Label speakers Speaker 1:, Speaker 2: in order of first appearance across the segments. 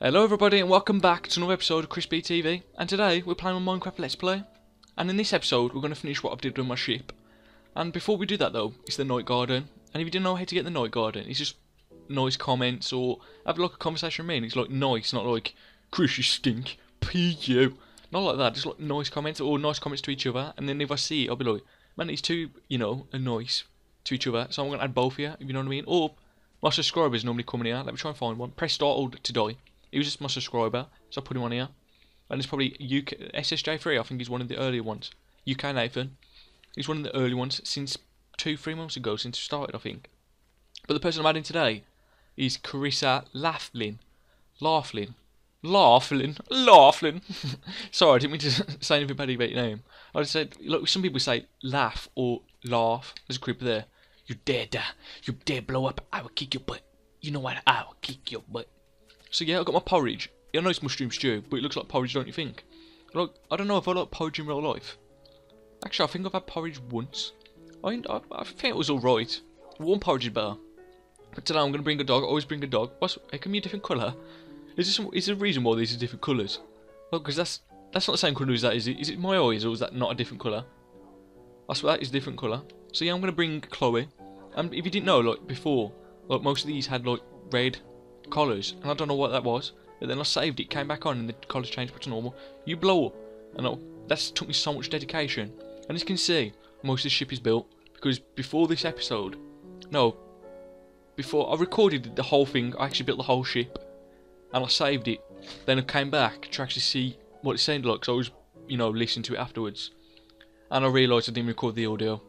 Speaker 1: Hello everybody and welcome back to another episode of ChrisBTV and today we're playing on Minecraft Let's Play. And in this episode we're going to finish what I've did with my ship. And before we do that though it's the night garden. And if you didn't know how to get the night garden it's just nice comments or have like a conversation with me. And it's like nice not like Chris you stink pee you. Not like that just like nice comments or nice comments to each other. And then if I see it I'll be like man these two you know are nice to each other. So I'm going to add both here if you know what I mean. Or my subscribers normally come in here. Let me try and find one. Press start to die he was just my subscriber, so I put him on here. And it's probably UK SSJ3. I think he's one of the earlier ones. UK Nathan. He's one of the early ones since two, three months ago since we started, I think. But the person I'm adding today is Carissa Laughlin. Laughlin. Laughlin. Laughlin. Sorry, I didn't mean to say anything bad about your name. I just said, look, some people say laugh or laugh. There's a creeper there. You dare die. You dare blow up. I will kick your butt. You know what? I will kick your butt. So yeah, I got my porridge. I know it's mushroom stew, but it looks like porridge, don't you think? Like, I don't know if I like porridge in real life. Actually, I think I've had porridge once. I, I, I think it was alright. Warm porridge is better. But today I'm going to bring a dog. I always bring a dog. What's, it can be a different colour? Is there, some, is there a reason why these are different colours? Well, because that's that's not the same colour as that, is it? Is it my eyes, or is that not a different colour? I swear that is a different colour. So yeah, I'm going to bring Chloe. And if you didn't know, like, before, like, most of these had, like, red collars, and I don't know what that was. But then I saved it, came back on, and the collars changed back to normal. You blow up, and I, that's took me so much dedication. And as you can see, most of the ship is built because before this episode, no, before I recorded the whole thing, I actually built the whole ship, and I saved it. Then I came back to actually see what it sounded like, so I was, you know, listening to it afterwards, and I realised I didn't record the audio.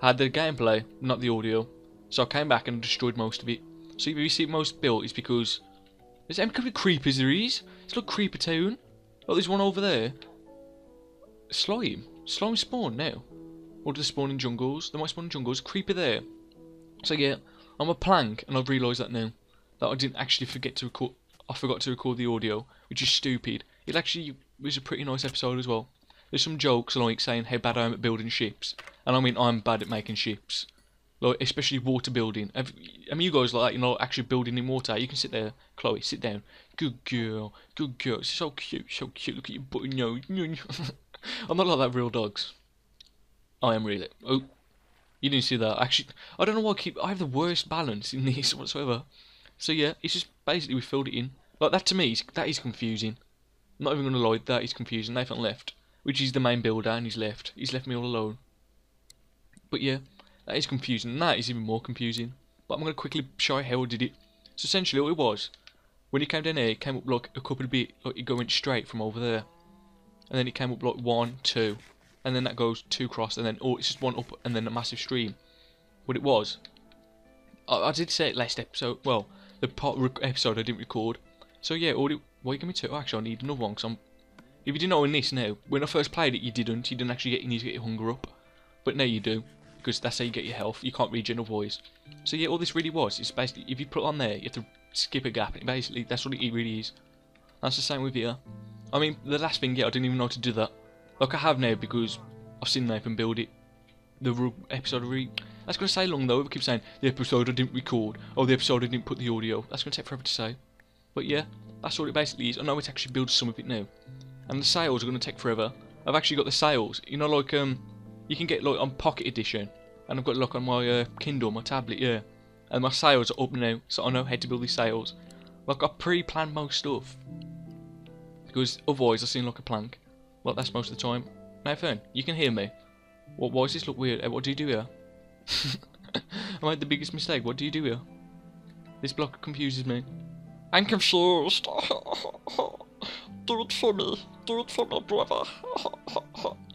Speaker 1: I had the gameplay, not the audio, so I came back and destroyed most of it. So you see most built, is because there's how many creepers there is. It's like creeper town. Oh, there's one over there. Slime. Slime spawn now. Or do they spawn in jungles? They might spawn in jungles. Creeper there. So yeah, I'm a plank, and I've realised that now. That I didn't actually forget to record. I forgot to record the audio, which is stupid. It actually was a pretty nice episode as well. There's some jokes like saying how bad I am at building ships, and I mean I'm bad at making ships like especially water building. I mean, you guys like you know actually building in water. You can sit there, Chloe, sit down. Good girl, good girl. So cute, so cute. Look at your button nose. I'm not like that real dogs. I am really. Oh, you didn't see that. Actually, I don't know why I keep. I have the worst balance in these whatsoever. So yeah, it's just basically we filled it in. Like that to me, is, that is confusing. I'm not even gonna lie, that is confusing. Nathan left, which is the main builder, and he's left. He's left me all alone. But yeah. That is confusing, and that is even more confusing. But I'm going to quickly show you how I did it. So essentially what it was, when you came down here, it came up like a couple of bit, like it going straight from over there. And then it came up like one, two, and then that goes two cross, and then, oh, it's just one up, and then a massive stream. What it was, I, I did say it last episode, well, the part episode I didn't record. So yeah, all it, why you give me two? Actually, I need another one, because I'm, if you didn't know in this now, when I first played it, you didn't, you didn't actually get, you need to get your hunger up. But now you do because that's how you get your health. You can't regen voice. So yeah, all this really was is basically if you put on there, you have to skip a gap. Basically, that's what it really is. That's the same with here. I mean, the last thing, yeah, I didn't even know how to do that. Like I have now because I've seen Nathan build it. The episode of re that's going to say long though. We keep saying the episode I didn't record. Oh, the episode I didn't put the audio. That's going to take forever to say. But yeah, that's what it basically is. I know it actually builds some of it now. And the sales are going to take forever. I've actually got the sales. You know, like um, you can get like on Pocket Edition, and I've got a look on my uh, Kindle, my tablet, yeah. And my sails are up now, so I know how to build these sails. Like I pre-planned most stuff, because otherwise I seem like a plank. Well, that's most of the time. Nathan, you can hear me. What? Why does this look weird? What do you do here? I made the biggest mistake. What do you do here? This block confuses me. I'm confused. do it for me. Do it for my brother.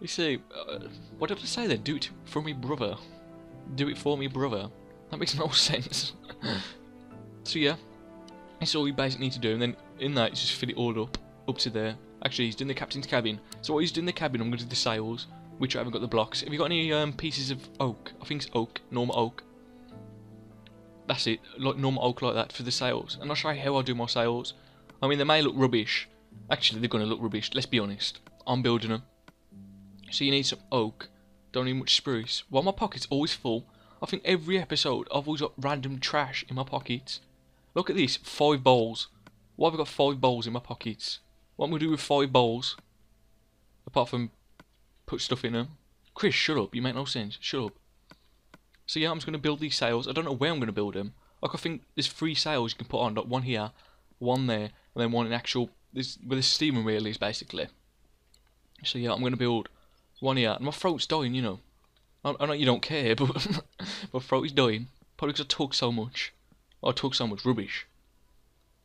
Speaker 1: you see, uh, what did I say then? Do it for me, brother. Do it for me, brother. That makes no sense. so yeah, that's all you basically need to do, and then in that, just fill it all up, up to there. Actually, he's doing the captain's cabin. So what he's doing the cabin, I'm going to do the sails, which I haven't got the blocks. Have you got any um, pieces of oak? I think it's oak, normal oak. That's it, like normal oak like that for the sails. And I'll show you how I do my sails. I mean, they may look rubbish. Actually, they're going to look rubbish, let's be honest. I'm building them. So you need some oak. Don't need much spruce. While my pocket's always full, I think every episode I've always got random trash in my pockets. Look at this, five bowls. Why have I got five bowls in my pockets? What am I going to do with five bowls? Apart from put stuff in them. Chris, shut up. You make no sense. Shut up. So yeah, I'm just going to build these sails. I don't know where I'm going to build them. Like I think there's three sails you can put on. Like one here, one there, and then one in actual... This, where the steaming wheel is, basically. So yeah, I'm going to build one here. And my throat's dying, you know. I, I know you don't care, but my throat is dying. Probably because I talk so much. I talk so much rubbish.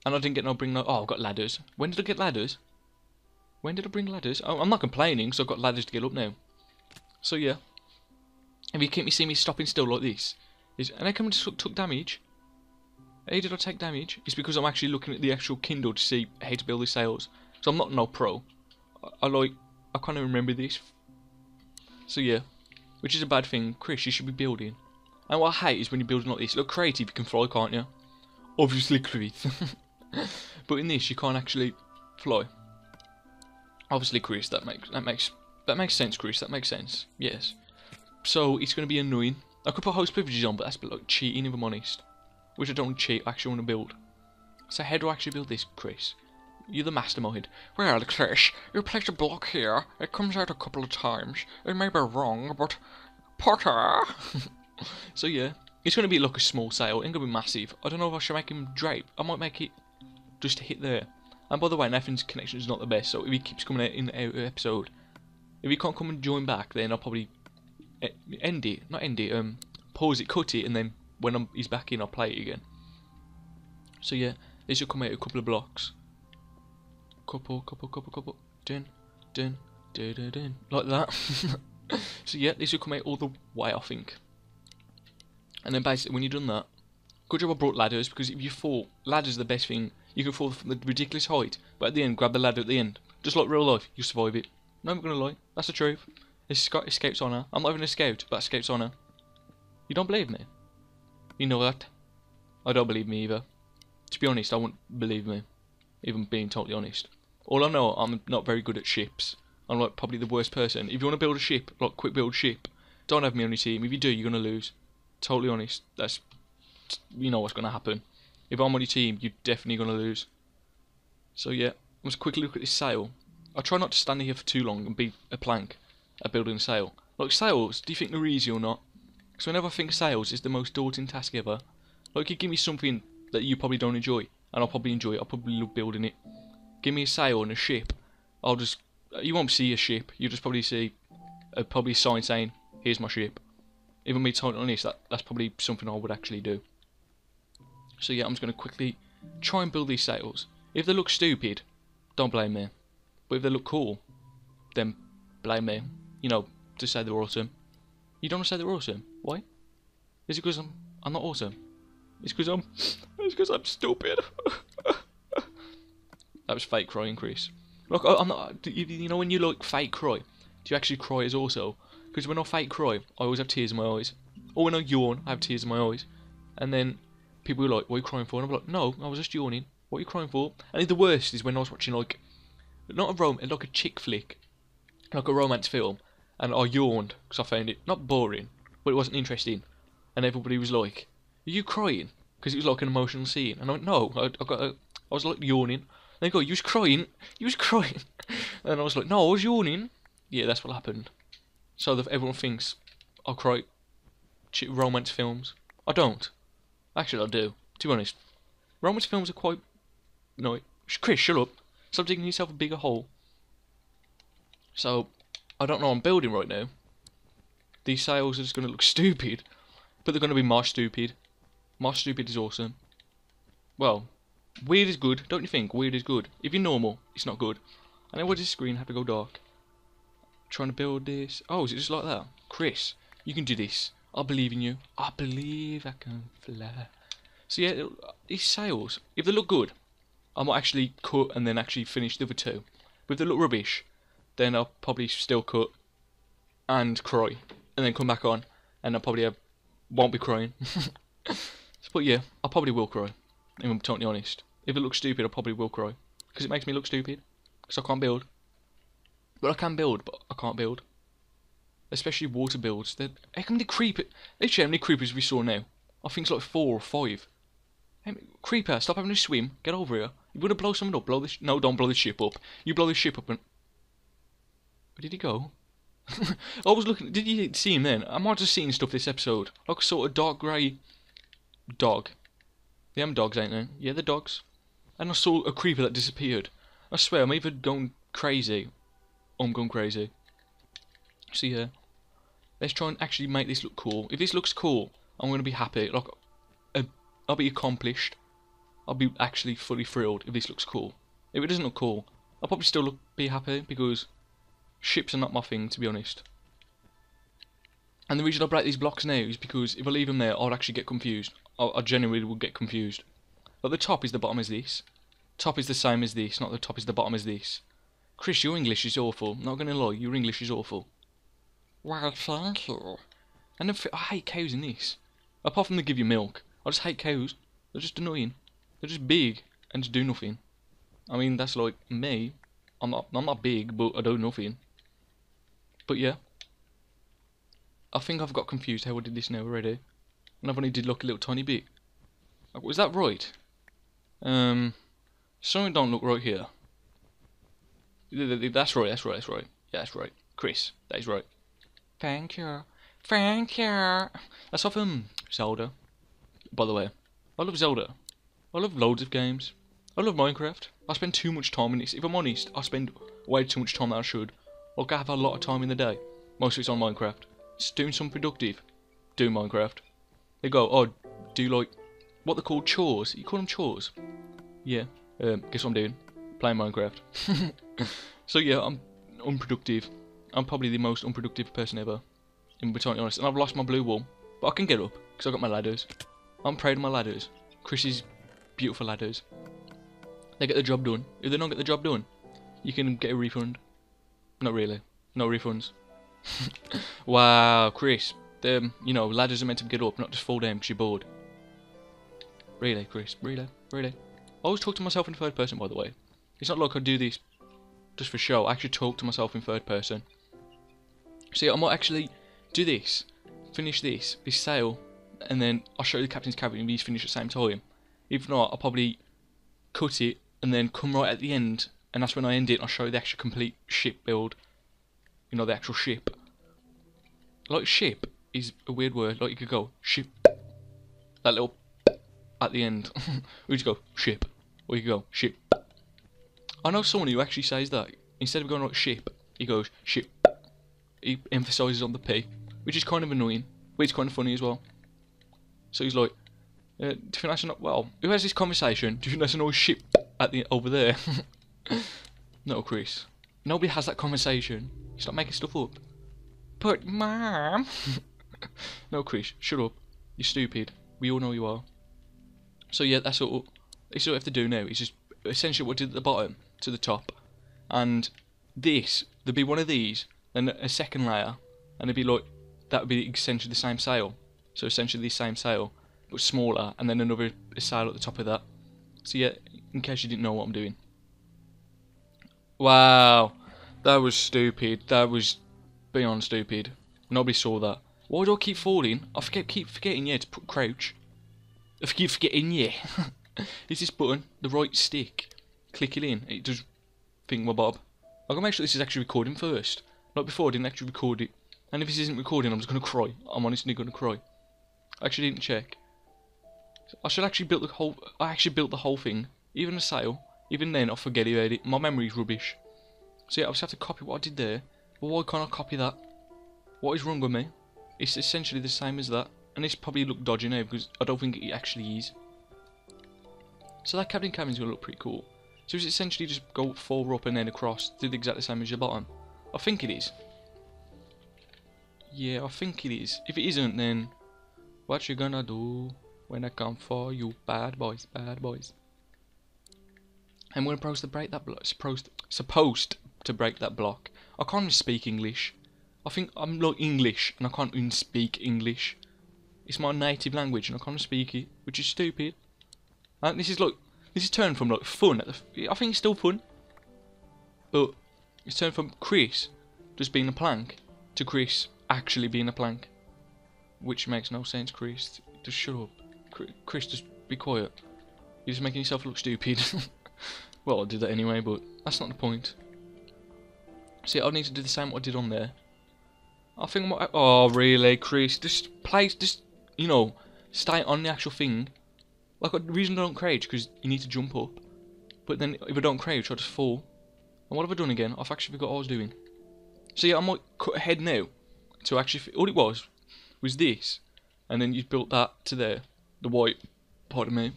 Speaker 1: And I didn't get no bring no... Oh, I've got ladders. When did I get ladders? When did I bring ladders? Oh, I'm not complaining, because I've got ladders to get up now. So yeah. If you keep me see me stopping still like this, is and I come took, took damage. Hey, did I take damage? It's because I'm actually looking at the actual Kindle to see how to build the sails. So I'm not no pro. I, I like I kind of remember this. So yeah, which is a bad thing. Chris, you should be building. And what I hate is when you're building like this. Look creative, you can fly, can't you? Obviously, Chris. but in this, you can't actually fly. Obviously, Chris, that makes that makes that makes sense, Chris. That makes sense. Yes. So it's going to be annoying. I could put host privileges on, but that's a bit like cheating if I'm honest. Which I don't cheat. I actually want to build. So how do I actually build this, Chris? You're the mastermind. Well, Chris, you place a block here. It comes out a couple of times. It may be wrong, but Potter. so yeah, it's going to be like a small sail. It's going to be massive. I don't know if I should make him drape. I might make it just hit there. And by the way, Nathan's connection is not the best, so if he keeps coming out in the episode, if he can't come and join back, then I'll probably end it, not end it, um, pause it, cut it, and then when I'm, he's back in, I'll play it again. So yeah, this will come out a couple of blocks. Couple, couple, couple, couple, dun, dun, dun, dun, dun, like that. so yeah, this will come out all the way, I think. And then basically, when you've done that, good job I brought ladders, because if you fall, ladders the best thing. You can fall from the ridiculous height, but at the end, grab the ladder at the end. Just like real life, you survive it. No, I'm gonna lie, that's the truth. It's got escapes honor. I'm not even a scout, but escapes honor. You don't believe me? You know that? I don't believe me either. To be honest, I won't believe me. Even being totally honest. All I know, I'm not very good at ships. I'm like probably the worst person. If you want to build a ship, like quick build ship, don't have me on your team. If you do, you're gonna lose. Totally honest. That's you know what's gonna happen. If I'm on your team, you're definitely gonna lose. So yeah, let's quickly look at this sail. I try not to stand here for too long and be a plank at building a sail. Like sails, do you think they're easy or not? Because whenever I think sails is the most daunting task ever. Like you give me something that you probably don't enjoy, and I'll probably enjoy it. I'll probably love building it. Give me a sail and a ship. I'll just you won't see a ship. You'll just probably see a probably sign saying, "Here's my ship." Even me totally honest, that that's probably something I would actually do. So yeah, I'm just gonna quickly try and build these sails. If they look stupid, don't blame me. But if they look cool, then blame me. You know, to say they're awesome. You don't want to say they're awesome. Why? Is it because I'm I'm not awesome? It's because I'm it's because I'm stupid. that was fake crying, Chris. Look, oh, I'm not. You, know when you like fake cry, do you actually cry as also? Because when I fake cry, I always have tears in my eyes. Or when I yawn, I have tears in my eyes. And then people are like, "What are you crying for?" And I'm like, "No, I was just yawning. What are you crying for?" And the worst is when I was watching like, not a rom, like a chick flick, like a romance film, and I yawned because I found it not boring, but it wasn't interesting. And everybody was like, "Are you crying?" Because it was like an emotional scene. And I went, "No, I, I got, a, I was like yawning." They go, "You was crying? You was crying?" And I was like, "No, I was yawning." Yeah, that's what happened. So that everyone thinks I cry romance films. I don't. Actually, I do. To be honest, romance films are quite. No, Chris, shut up. Stop digging yourself a bigger hole. So, I don't know I'm building right now. These sails are just going to look stupid. But they're going to be more stupid. More stupid is awesome. Well, weird is good, don't you think? Weird is good. If you're normal, it's not good. And then why does the screen have to go dark? Trying to build this. Oh, is it just like that? Chris, you can do this. I believe in you. I believe I can fly. So yeah, these sails, if they look good, I might actually cut and then actually finish the other two. But if they look rubbish, then I'll probably still cut and cry, and then come back on, and I probably won't be crying. but yeah, I probably will cry, if I'm totally honest. If it looks stupid, I probably will cry. Because it makes me look stupid. Because I can't build. But I can build, but I can't build. Especially water builds. They're, how come they creep it? Literally, how many creepers we saw now? I think it's like four or five. Hey, creeper, stop having to swim. Get over here. You want to blow something up? Blow this. No, don't blow the ship up. You blow the ship up and. Where did he go? I was looking. Did you see him then? I might have seen stuff this episode. Like a sort of dark grey dog. They them dogs, ain't they? Yeah, the dogs. And I saw a creeper that disappeared. I swear, I'm either going crazy or I'm going crazy. See here. Let's try and actually make this look cool. If this looks cool, I'm going to be happy. Like, uh, I'll be accomplished. I'll be actually fully thrilled if this looks cool. If it doesn't look cool, I'll probably still look, be happy because ships are not my thing, to be honest. And the reason I break these blocks now is because if I leave them there, I'll actually get confused. I, I genuinely will get confused. But the top is the bottom as this. Top is the same as this, not the top is the bottom as this. Chris, your English is awful. Not gonna lie, your English is awful. Well, thank you. And I hate cows in this. Apart from they give you milk, I just hate cows. They're just annoying. They're just big and just do nothing. I mean, that's like me. I'm not, I'm not big, but I do nothing. But yeah. I think I've got confused how I did this now already. And I've only did look a little tiny bit. Was that right? Um, something don't look right here. That's right, that's right, that's right. Yeah, that's right. Chris, that is right. Thank you. Thank you. That's off um, Zelda. By the way, I love Zelda. I love loads of games. I love Minecraft. I spend too much time in this. If I'm honest, I spend way too much time than I should. Like I have a lot of time in the day. Most of it's on Minecraft. Just doing something productive. Do Minecraft. They go, oh, do like what they call chores. You call them chores? Yeah. Um, guess what I'm doing? Playing Minecraft. so yeah, I'm unproductive. I'm probably the most unproductive person ever. In be totally honest, and I've lost my blue wall, but I can get up because I got my ladders. I'm proud of my ladders. Chris's beautiful ladders. They get the job done. If they don't get the job done, you can get a refund. Not really. No refunds. wow, Chris. The, you know, ladders are meant to get up, not just fall down because you're bored. Really, Chris? Really? Really? I always talk to myself in third person, by the way. It's not like I do this just for show. I actually talk to myself in third person. See, I might actually do this, finish this, this sail, and then I'll show you the captain's cabin and these finish at the same time. If not, I'll probably cut it and then come right at the end, and that's when I end it. I'll show you the actual complete ship build. You know, the actual ship. Like ship is a weird word. Like you could go ship. That little at the end. we just go ship. Or you could go ship. I know someone who actually says that. Instead of going like ship, he goes ship he emphasises on the P, which is kind of annoying, but it's kind of funny as well. So he's like, uh, do you think that's not well? Who has this conversation? Do you think that's an old ship at the over there? no, Chris. Nobody has that conversation. Stop making stuff up. But mom. no, Chris. Shut up. You're stupid. We all know you are. So yeah, that's all. That's all we have to do now. It's just essentially what we did at the bottom to the top, and this. there'd be one of these then a second layer, and it'd be like that would be essentially the same sail. So essentially the same sail, but smaller, and then another sail at the top of that. So yeah, in case you didn't know what I'm doing. Wow, that was stupid. That was beyond stupid. Nobody saw that. Why do I keep falling? I forget, keep forgetting, yeah, to put crouch. I keep forgetting, yeah. Is this button the right stick? Click it in. It does bob. I've got to make sure this is actually recording first. Like before, I didn't actually record it. And if this isn't recording, I'm just going to cry. I'm honestly going to cry. I actually didn't check. I should actually build the whole... I actually built the whole thing. Even the sail. Even then, I forget about it. My memory's rubbish. So yeah, I just have to copy what I did there. But why can't I copy that? What is wrong with me? It's essentially the same as that. And it's probably look dodgy now because I don't think it actually is. So that Captain Cabin's going to look pretty cool. So it's essentially just go four up and then across. Do the exact same as your bottom. I think it is. Yeah, I think it is. If it isn't, then what you gonna do when I come for you, bad boys, bad boys? I'm gonna supposed to break that block. Supposed supposed to break that block. I can't speak English. I think I'm like English and I can't even speak English. It's my native language and I can't speak it, which is stupid. And this is like this is turned from like fun. I think it's still fun, but it's turned from Chris just being a plank to Chris actually being a plank. Which makes no sense, Chris. Just shut up. Chris, just be quiet. You're just making yourself look stupid. well, I did that anyway, but that's not the point. See, I need to do the same what I did on there. I think I, oh really, Chris, just play, just you know, stay on the actual thing. Like uh, the reason I don't crouch because you need to jump up, but then if I don't crouch, I just fall. And what have I done again? I've actually forgot what I was doing. So yeah, I might cut ahead now to actually. All it was was this, and then you built that to there, the white, pardon me,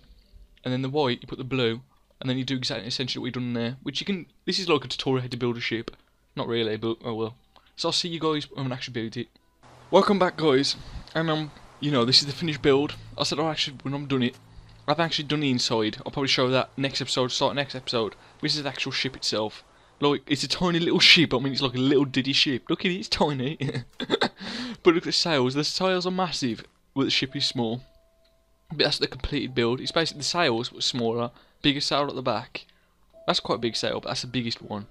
Speaker 1: and then the white you put the blue, and then you do exactly essentially what you've done there. Which you can. This is like a tutorial how to build a ship. Not really, but oh well. So I'll see you guys when I actually build it. Welcome back guys, and um, you know, this is the finished build. I said I'll actually, when I'm done it, I've actually done the inside. I'll probably show that next episode, start next episode. This is the actual ship itself. Like, it's a tiny little ship, I mean it's like a little diddy ship. Look at it, it's tiny. but look at the sails, the sails are massive, but the ship is small. But that's the completed build. It's basically the sails, but smaller. Bigger sail at the back. That's quite a big sail, but that's the biggest one.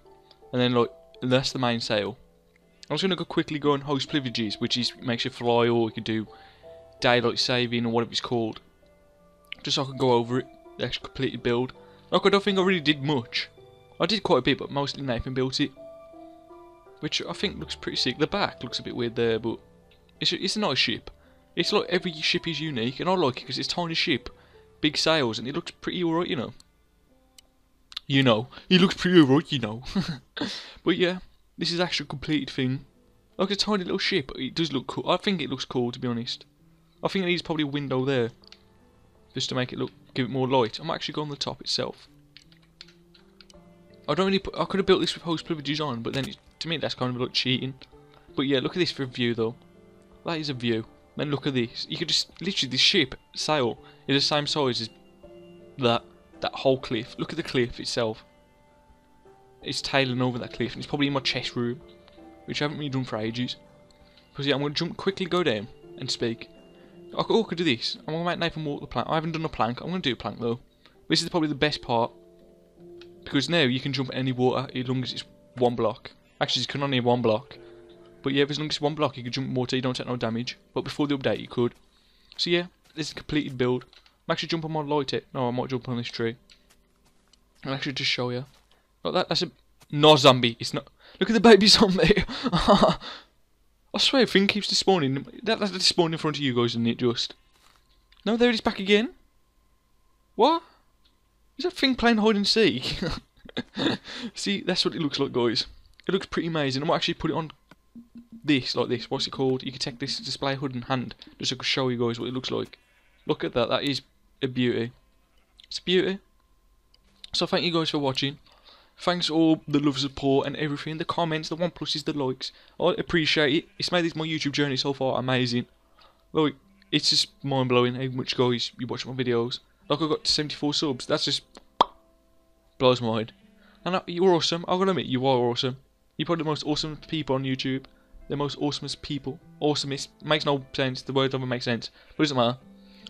Speaker 1: And then like, that's the main sail. I'm just going to go quickly go on host privileges, which is makes you fly, or you can do daylight saving, or whatever it's called. Just so I can go over it, the actual completed build. Like, I don't think I really did much. I did quite a bit, but mostly Nathan built it. Which I think looks pretty sick. The back looks a bit weird there, but it's a, it's a nice ship. It's like every ship is unique, and I like it because it's tiny ship, big sails, and it looks pretty alright, you know. You know, it looks pretty alright, you know. but yeah, this is actually a completed thing. Like a tiny little ship. It does look cool. I think it looks cool, to be honest. I think it needs probably a window there. Just to make it look, give it more light. I'm actually going on the top itself. I don't really put, I could have built this with host privileges on, but then it, to me that's kind of like cheating. But yeah, look at this for a view though. That is a view. Then look at this. You could just, literally this ship, sail, is the same size as that, that whole cliff. Look at the cliff itself. It's tailing over that cliff and it's probably in my chest room. Which I haven't really done for ages. Because yeah, I'm going to jump quickly go down and speak. I could, oh, I could do this. I'm going to make Nathan walk the plank. I haven't done a plank. I'm going to do a plank though. This is probably the best part. Because now you can jump any water as long as it's one block. Actually, you can only have one block. But yeah, as long as it's one block, you can jump water, you don't take no damage. But before the update, you could. So yeah, this is a completed build. I'm actually jumping on my light it. No, I might jump on this tree. I'll actually just show you. Look, that, that's a... No zombie. It's not... Look at the baby zombie. I swear, thing keeps despawning. That, that's despawned in front of you guys, isn't it, just? No, there it is back again. What? Is that thing playing hide and seek? See, that's what it looks like, guys. It looks pretty amazing. I might actually put it on this, like this. What's it called? You can take this display hood in hand, just can show you guys what it looks like. Look at that. That is a beauty. It's a beauty. So thank you guys for watching. Thanks all the love, support, and everything. The comments, the one pluses, the likes. I appreciate it. It's made this my YouTube journey so far amazing. Like, it's just mind blowing how much guys you watch my videos. Like I got 74 subs. That's just blows my mind. And you're awesome. I'm gonna admit you are awesome. You're probably the most awesome people on YouTube. The most awesomest people. Awesomest makes no sense. The word doesn't make sense. But it doesn't matter.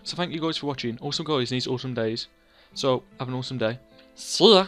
Speaker 1: So thank you guys for watching. Awesome guys in these awesome days. So have an awesome day. See ya.